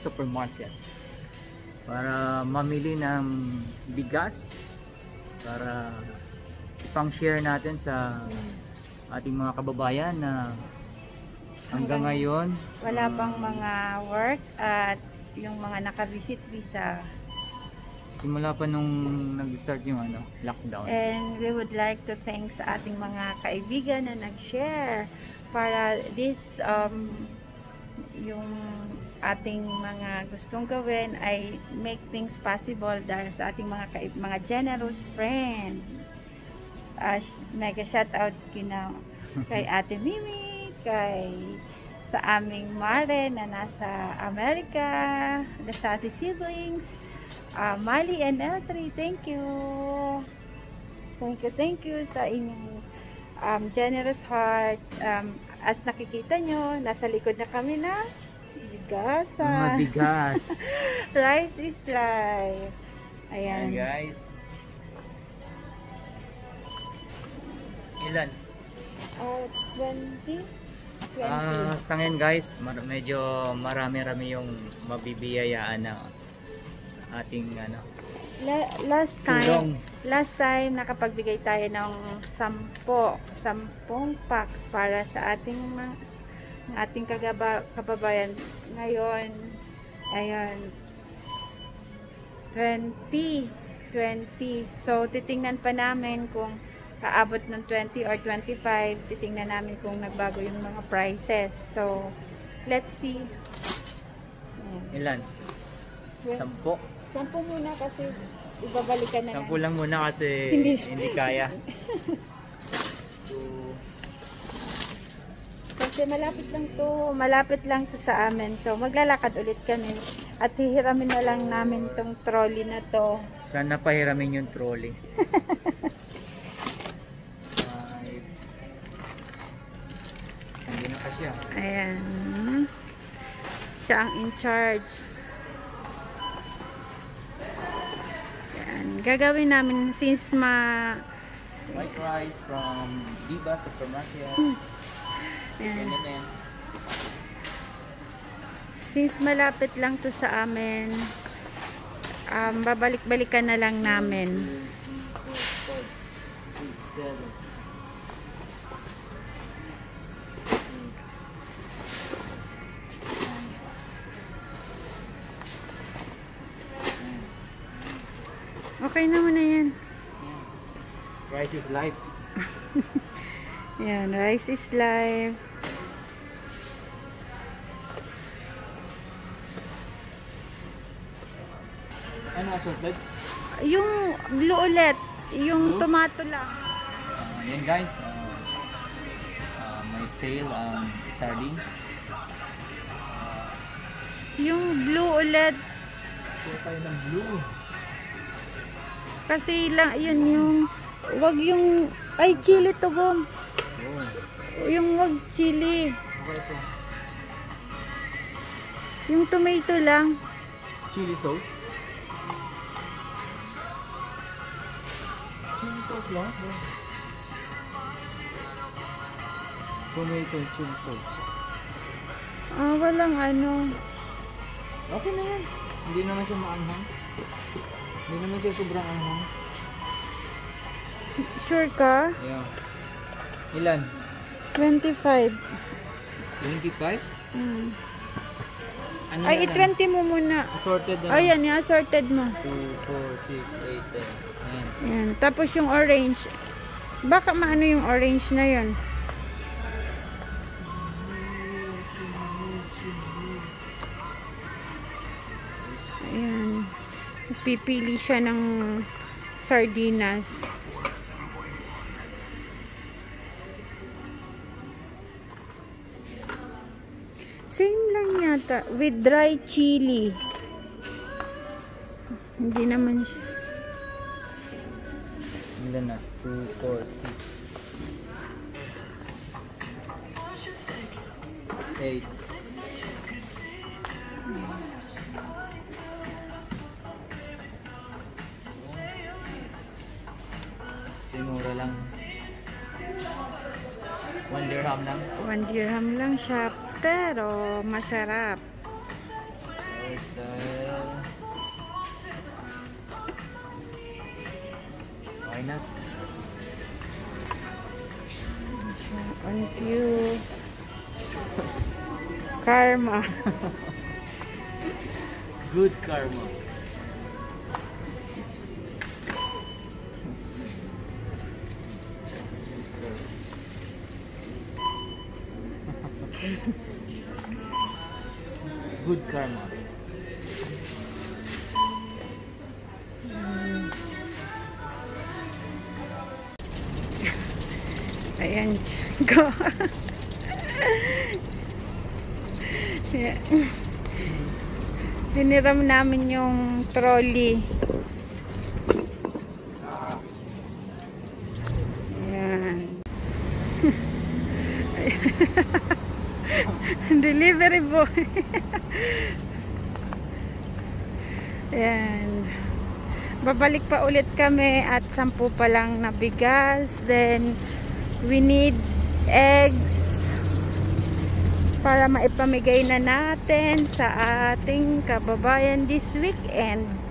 Supermarket para mamili ng bigas para ipang share natin sa ating mga kababayan na hanggang ngayon Wala ah, pang mga work at yung mga naka-visit visa. simula pa nung nag-start yung ano, lockdown. And we would like to thank sa ating mga kaibigan na nag-share para this um, yung ating mga gustong gawin ay make things possible dahil sa ating mga mga generous friend. Uh, mega shout out kina kay Ate Mimi, kay sa aming Mare na nasa Amerika, the Sassy siblings, uh, Mali and L3, thank you. Thank you, thank you sa inyong um, generous heart. Um, as nakikita nyo, nasa likod na kami na Mga bigasan. bigas. Rice is life. Ayan Ayan. guys. Ilan? Oh, 20? 20. Ah, sa ngayon guys, mar- medyo marami-rami yung mabibiyayaan na ating ano, La- last time, tulong. last time nakapagbigay tayo ng 10, 10 packs para sa ating mga ating kagaba, kababayan. Ngayon, ayan, 20, 20. So, titingnan pa namin kung kaabot ng 20 or 25. Titingnan namin kung nagbago yung mga prices. So, let's see. Ayan. Ilan? Sampo. Sampu muna kasi ibabalikan na Sampo lang. muna kasi Hindi. hindi, kaya. Two, Kasi malapit lang to, malapit lang to sa amin. So maglalakad ulit kami at hihiramin na lang namin tong trolley na to. sana pahiramin yung trolley. Hindi na kasi ah. Ayan. Siya ang in charge. Ayan. Gagawin namin since ma White rice from Viva Supermarket. ayan. Ayan. Since malapit lang to sa amin, um, babalik-balikan na lang namin. Okay naman na yan. Rice is life. Yan, rice is life. Ano assorted? Yung blue ulit, yung Blue? tomato lang. Uh, yan guys. Uh, uh, may sale ang sardines. Yung blue ulit, Kuha tayo ng blue. kasi lang, yun yung, wag yung, ay chili to gum. Oh. Yung wag chili. Yung tomato lang. Chili sauce. Chili sauce lang? Tomato chili sauce. Ah, walang ano. Okay na yan. Hindi naman siya maanghang. Hindi naman siya sobrang anghang. Sure ka? Yeah. Ilan? 25. 25? Mm. Ano Ay, na lang? i-20 mo muna. Assorted na Ayan, yung assorted mo. 2, 4, 6, 8, 10. Ayan. Ayan. Tapos yung orange. Baka maano yung orange na yun. Ayan. Pipili siya ng sardinas. Yata. With dry chili. Hindi naman siya. Ilan na? 2, 4, 6. 8. Sinura lang. 1 dirham lang. One dirham lang siya, pero masarap. Why not? On view. Karma. Good karma. Good karma. Ayan. Go. yeah. Hiniram namin yung trolley. Ayan. Delivery boy. Ayan. Babalik pa ulit kami at sampu pa lang na bigas. Then, we need eggs para maipamigay na natin sa ating kababayan this weekend.